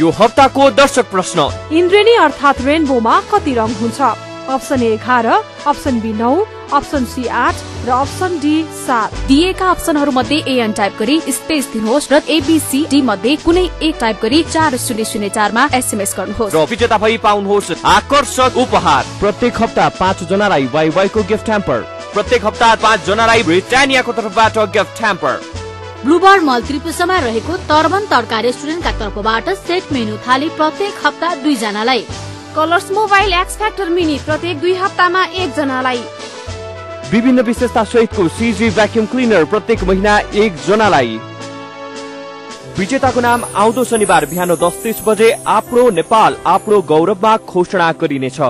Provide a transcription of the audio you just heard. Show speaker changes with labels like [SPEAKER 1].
[SPEAKER 1] यो हप्ताको दर्शक प्रश्न।
[SPEAKER 2] इन्द्रेणी अर्थात् रेनबोमा कति रङ हुन्छ? अप्सन ए एघार अप्सन बी नौ अप्सन सी आठ र अप्सन डी सात।
[SPEAKER 3] दिएका अप्सनहरू मध्ये एएन टाइप गरी स्पेस दिनुहोस् र एबिसी डी मध्ये कुनै एक टाइप गरी चार शून्य शून्य चारमा एसएमएस गर्नुहोस्।
[SPEAKER 1] र विजेता भई पाउनुहोस् आकर्षक उपहार।
[SPEAKER 4] प्रत्येक हप्ता पाँच जनालाई वाइ वाइको गिफ्ट ह्याम्पर।
[SPEAKER 1] प्रत्येक हप्ता पाँच जनालाई ब्रिटानियाको तर्फबाट गिफ्ट ह्याम्पर।
[SPEAKER 5] ब्लुबर्ड मल त्रिपुसमा रहेको तर्बन तड्का रेस्टुरेन्टका तर्फबाट सेट मेनु थाली प्रत्येक हप्ता दुईजनालाई।
[SPEAKER 2] Colors mobile X Factor mini प्रत्येक दुई हप्तामा एकजनालाई।
[SPEAKER 4] विभिन्न विशेषता सहितको सिजी भ्याक्युम क्लिनर प्रत्येक महिना एक जनालाई
[SPEAKER 1] विजेताको नाम आउँदो शनिबार बिहान दस तिस बजे आफ्नो नेपाल आफ्नो गौरवमा घोषणा गरिनेछ।